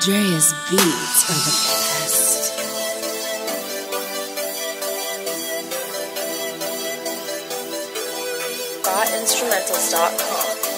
Drea's beats are the best. GotInstrumentals.com.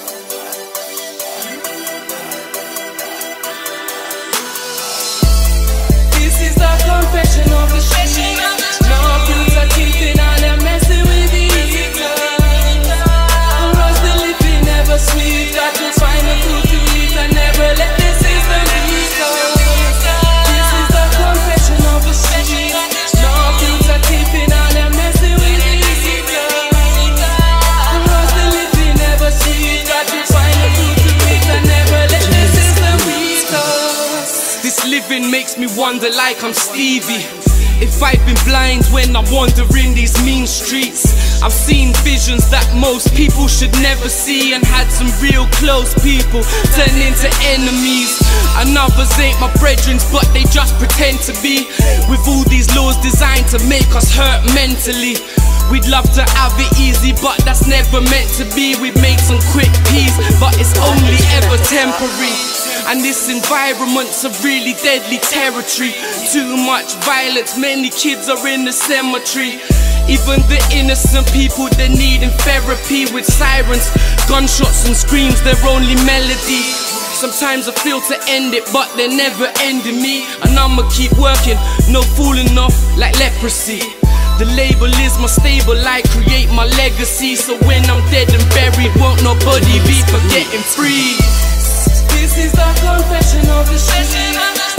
makes me wonder like I'm Stevie. If I've been blind when I'm wandering these mean streets, I've seen visions that most people should never see, and had some real close people turn into enemies. And others ain't my brethren, but they just pretend to be. With all these laws designed to make us hurt mentally. We'd love to have it easy, but that's never meant to be. We'd make some quick peace, but it's only ever temporary. And this environment's a really deadly territory. Too much violence, many kids are in the cemetery. Even the innocent people, they're needing therapy with sirens, gunshots, and screams, their only melody. Sometimes I feel to end it, but they're never ending me. And I'ma keep working, no fooling off like leprosy. The label is my stable, I create my legacy. So when I'm dead and buried, won't nobody be forgetting free. This is the confession of the street.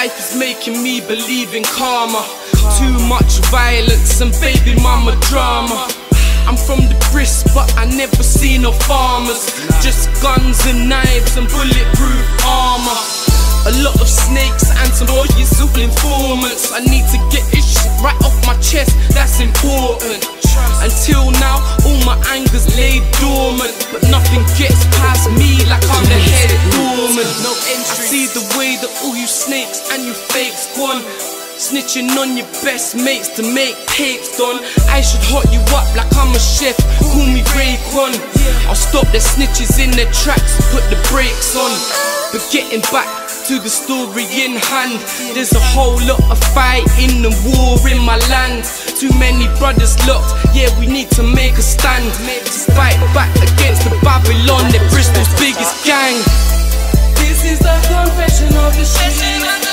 Life is making me believe in karma. Too much violence and baby mama drama. I'm from the Brist, but I never see no farmers. Just guns and knives and bulletproof armor. A lot of snakes and some lawyers, all informants. I need to get this shit right off my chest, snakes and you fakes gone. Snitching on your best mates to make tapes done. I should hot you up like I'm a chef. Call me Raycon. I'll stop the snitches in their tracks, put the brakes on. But getting back to the story in hand, there's a whole lot of fighting and war in my land. Too many brothers locked, yeah, we need to make a stand. To fight back against the Babylon, they're Bristol's biggest gang. This is the